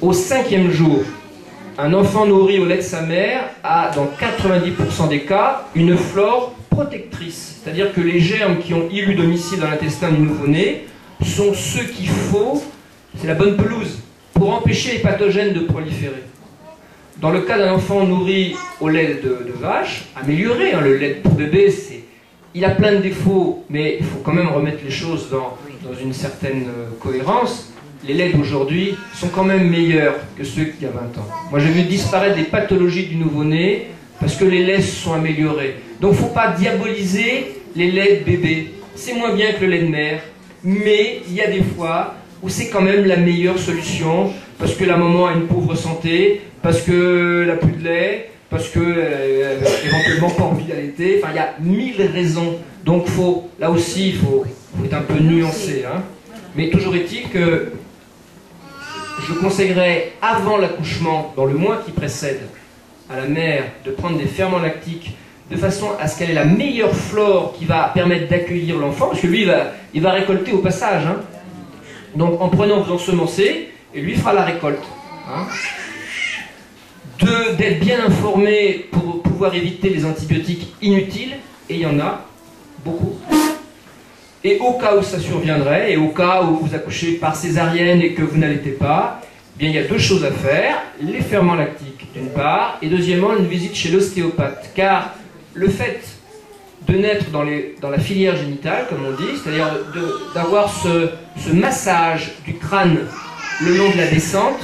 au cinquième jour, un enfant nourri au lait de sa mère a, dans 90% des cas, une flore protectrice. C'est-à-dire que les germes qui ont élu domicile dans l'intestin du nouveau-né sont ceux qu'il faut, c'est la bonne pelouse, pour empêcher les pathogènes de proliférer. Dans le cas d'un enfant nourri au lait de, vache, amélioré, hein, le lait pour bébé, il a plein de défauts, mais il faut quand même remettre les choses dans, dans une certaine euh, cohérence les laits d'aujourd'hui sont quand même meilleurs que ceux qu'il y a 20 ans. Moi, j'ai vu disparaître des pathologies du nouveau-né parce que les laits se sont améliorés. Donc, il ne faut pas diaboliser les laits de. C'est moins bien que le lait de mère, mais il y a des fois où c'est quand même la meilleure solution parce que la maman a une pauvre santé, parce qu'elle n'a plus de lait, parce qu'elle euh, éventuellement pas envie d'allaiter. Enfin, il y a mille raisons. Donc, faut, là aussi, il faut, être un peu nuancé. Hein. Mais toujours est-il que je conseillerais avant l'accouchement, dans le mois qui précède, à la mère de prendre des ferments lactiques de façon à ce qu'elle ait la meilleure flore qui va permettre d'accueillir l'enfant, parce que lui, il va, récolter au passage. Hein. Donc en prenant, vous ensemencez, et lui fera la récolte. Hein. D'être bien informé pour pouvoir éviter les antibiotiques inutiles, et il y en a beaucoup. Et au cas où ça surviendrait, et au cas où vous accouchez par césarienne et que vous n'allaitez pas, eh bien, il y a deux choses à faire. Les ferments lactiques, d'une part, et deuxièmement, une visite chez l'ostéopathe. Car le fait de naître dans, la filière génitale, comme on dit, c'est-à-dire d'avoir ce, ce, massage du crâne le long de la descente,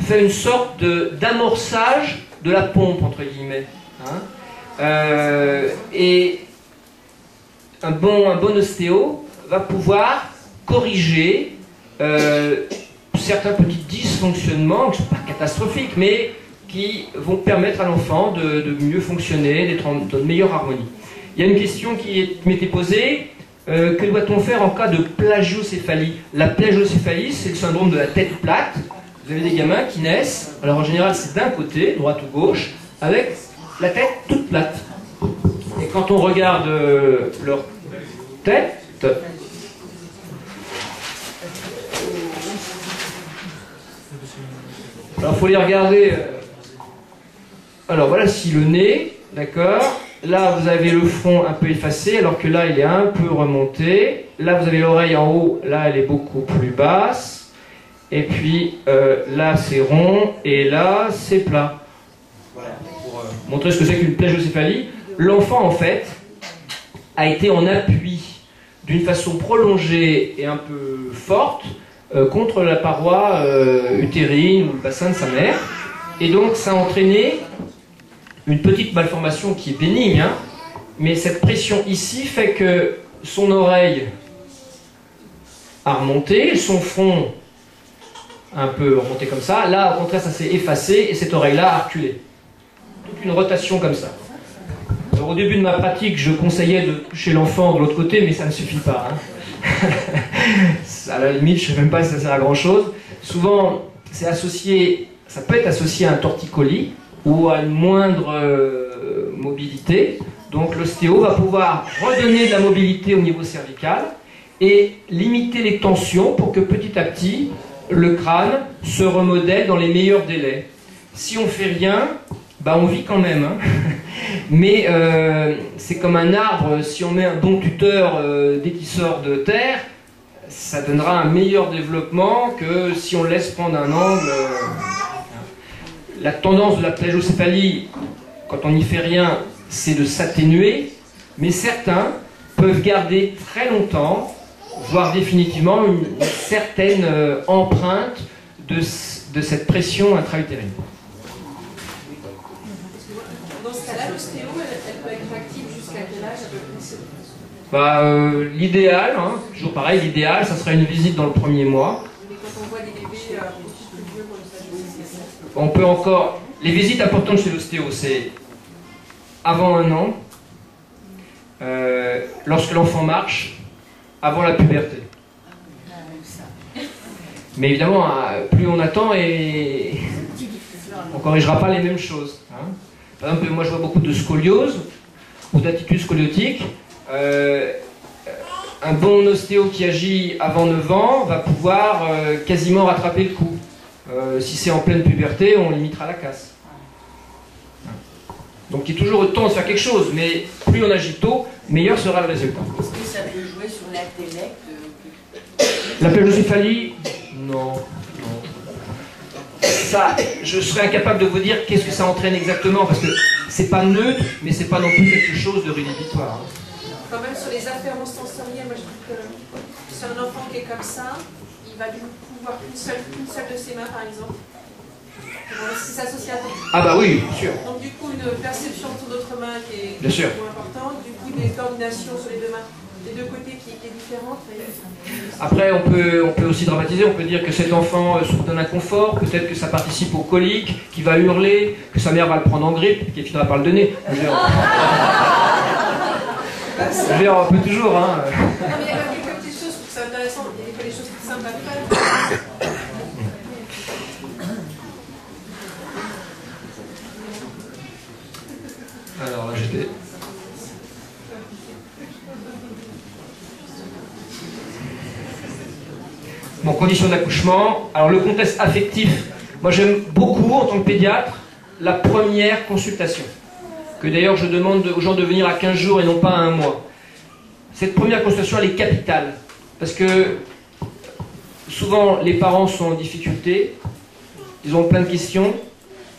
fait une sorte d'amorçage de, la pompe, entre guillemets. Hein. Euh, et un bon, un bon ostéo va pouvoir corriger euh, certains petits dysfonctionnements, qui ne sont pas catastrophiques, mais qui vont permettre à l'enfant de, mieux fonctionner, d'être une meilleure harmonie. Il y a une question qui m'était posée, euh, que doit-on faire en cas de plagiocéphalie? La plagiocéphalie, c'est le syndrome de la tête plate. Vous avez des gamins qui naissent, alors en général c'est d'un côté, droite ou gauche, avec la tête toute plate. Et quand on regarde euh, leur tête, alors il faut les regarder. Euh, alors voilà si le nez, d'accord. Là vous avez le front un peu effacé, alors que là il est un peu remonté. Là vous avez l'oreille en haut, là elle est beaucoup plus basse. Et puis euh, là c'est rond et là c'est plat. Voilà, pour montrer ce que c'est qu'une plagiocéphalie l'enfant, en fait, a été en appui d'une façon prolongée et un peu forte euh, contre la paroi euh, utérine ou le bassin de sa mère. Et donc, ça a entraîné une petite malformation qui est bénigne, hein. mais cette pression ici fait que son oreille a remonté, son front un peu remonté comme ça. Là, au contraire, ça s'est effacé et cette oreille-là a reculé. Toute une rotation comme ça au début de ma pratique, je conseillais de toucher l'enfant de l'autre côté, mais ça ne suffit pas. Hein. à la limite, je ne sais même pas si ça sert à grand chose. Souvent, c'est associé, ça peut être associé à un torticolis ou à une moindre euh, mobilité. Donc l'ostéo va pouvoir redonner de la mobilité au niveau cervical et limiter les tensions pour que petit à petit le crâne se remodèle dans les meilleurs délais. Si on fait rien, bah on vit quand même. Hein. Mais euh, c'est comme un arbre, si on met un bon tuteur euh, dès qu'il sort de terre, ça donnera un meilleur développement que si on laisse prendre un angle. Euh, la tendance de la plagiocéphalie, quand on n'y fait rien, c'est de s'atténuer, mais certains peuvent garder très longtemps, voire définitivement, une, certaine empreinte de, de cette pression intra-utérine. Bah, euh, L'idéal, hein, toujours pareil, l'idéal, ça serait une visite dans le premier mois. On peut encore... Les visites importantes chez l'ostéo, c'est avant un an, euh, lorsque l'enfant marche, avant la puberté. Mais évidemment, plus on attend et on ne corrigera pas les mêmes choses. Hein. Par exemple, moi je vois beaucoup de scoliose ou d'attitude scoliotique. Euh, un bon ostéo qui agit avant 9 ans va pouvoir euh, quasiment rattraper le coup. Euh, si c'est en pleine puberté, on limitera la casse. Donc il est toujours le temps de faire quelque chose, mais plus on agit tôt, meilleur sera le résultat. Est-ce que ça peut jouer sur l'intellect La plagocéphalie Non. Ça, je serais incapable de vous dire qu'est-ce que ça entraîne exactement, parce que c'est pas neutre, mais c'est pas non plus quelque chose de rédhibitoire. hein. Quand même sur les afférences sensorielles, moi je trouve que c'est un enfant qui est comme ça, il va du coup pouvoir qu'une seule, qu'une seule de ses mains par exemple. Si s'associe à ton. Ah bah oui, bien sûr. Donc du coup une perception de ton autre main qui est Bien sûr. moins importante, du coup une coordination sur les deux mains, les deux côtés qui est différente. mais- Après, on peut, on peut aussi dramatiser, on peut dire que cet enfant euh, souffre d'un inconfort, peut-être que ça participe au colique, qu'il va hurler, que sa mère va le prendre en grippe, qu'il finira par le donner. Je veux dire, on peut toujours, hein. Non mais il y a quelques petites choses, je trouve ça intéressant, il y a des choses toutes simples à faire. Alors là, j'étais. Bon, conditions d'accouchement. Alors, le contexte affectif. Moi, j'aime beaucoup, en tant que pédiatre, la première consultation. Que d'ailleurs, je demande aux gens de venir à 15 jours et non pas à un mois. Cette première consultation, elle est capitale. Parce que souvent, les parents sont en difficulté. Ils ont plein de questions.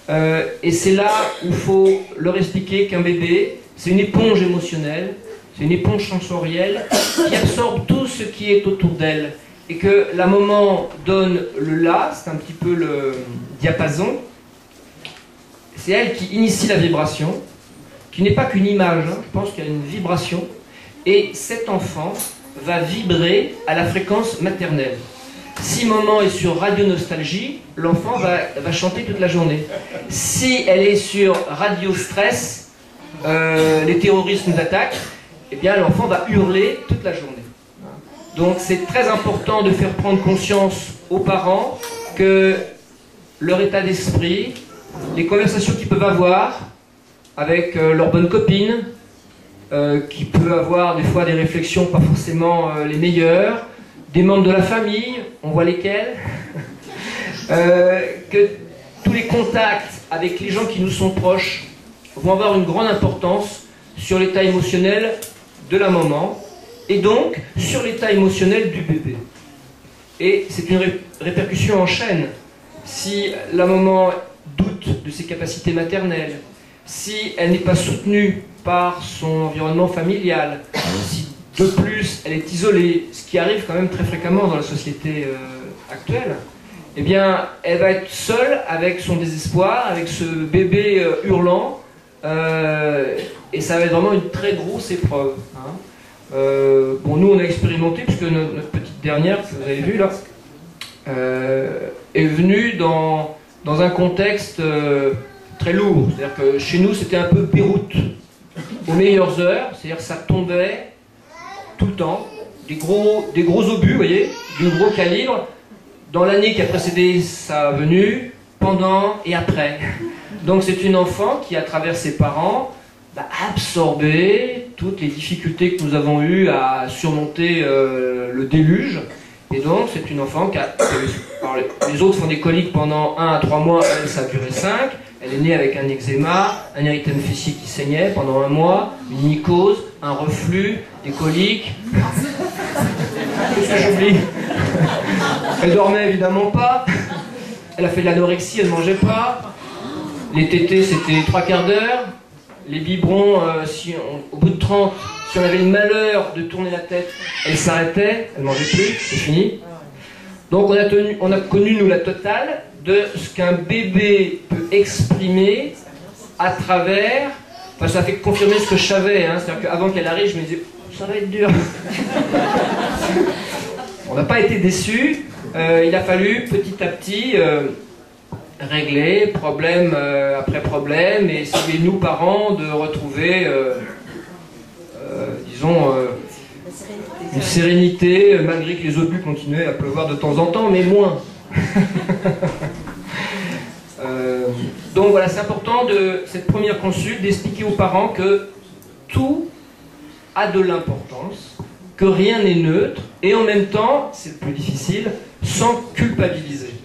Euh, et c'est là où il faut leur expliquer qu'un bébé, c'est une éponge émotionnelle, c'est une éponge sensorielle qui absorbe tout ce qui est autour d'elle. Et que la maman donne le là, c'est un petit peu le diapason. C'est elle qui initie la vibration, qui n'est pas qu'une image, hein, je pense qu'il y a une vibration. Et cet enfant va vibrer à la fréquence maternelle. Si maman est sur Radio Nostalgie, l'enfant va, va chanter toute la journée. Si elle est sur Radio Stress, euh, les terroristes nous attaquent, eh bien l'enfant va hurler toute la journée. Donc c'est très important de faire prendre conscience aux parents que leur état d'esprit, les conversations qu'ils peuvent avoir avec euh, leur bonne copine, euh, qui peut avoir des fois des réflexions pas forcément euh, les meilleures, des membres de la famille, on voit lesquels, que tous les contacts avec les gens qui nous sont proches vont avoir une grande importance sur l'état émotionnel de la maman et donc sur l'état émotionnel du bébé. Et c'est une ré- répercussion en chaîne. Si la maman doute de ses capacités maternelles, si elle n'est pas soutenue par son environnement familial, si de plus elle est isolée, ce qui arrive quand même très fréquemment dans la société euh, actuelle, eh bien, elle va être seule avec son désespoir, avec ce bébé euh, hurlant, euh, et ça va être vraiment une très grosse épreuve. hein. Euh, bon, nous, on a expérimenté, puisque notre, petite dernière, que vous avez vue là, euh, est venue dans, dans un contexte euh, très lourd. C'est-à-dire que chez nous, c'était un peu Beyrouth, aux meilleures heures, c'est-à-dire ça tombait tout le temps, des gros, des gros obus, vous voyez, du gros calibre, dans l'année qui a précédé sa venue, pendant et après. Donc c'est une enfant qui, à travers ses parents, va absorber toutes les difficultés que nous avons eues à surmonter euh, le déluge. Et donc c'est une enfant qui a... les- autres font des coliques pendant 1 à 3 mois, elle ça a duré 5. Elle est née avec un eczéma, un érythème fessier qui saignait pendant un mois, une mycose, un reflux, des coliques. Qu'est-ce que j'oublie? Elle dormait évidemment pas. Elle a fait de l'anorexie, elle mangeait pas. Les tétés, c'était trois quarts d'heure. Les biberons, euh, au bout de 30, si on avait le malheur de tourner la tête, elle s'arrêtait, elle mangeait plus, c'est fini. Donc on a, connu, nous, la totale de ce qu'un bébé peut exprimer à travers... Enfin, ça fait confirmer ce que je savais. Hein, C'est-à-dire qu'avant qu'elle arrive, je me disais, ça va être dur. On n'a pas été déçus. Euh, il a fallu petit à petit euh, régler problème euh, après problème et essayer, nous, parents, de retrouver, euh, euh, disons, une sérénité, malgré que les obus continuaient à pleuvoir de temps en temps, mais moins. Donc voilà, c'est important de cette première consulte d'expliquer aux parents que tout a de l'importance, que rien n'est neutre, et en même temps, c'est le plus difficile, sans culpabiliser.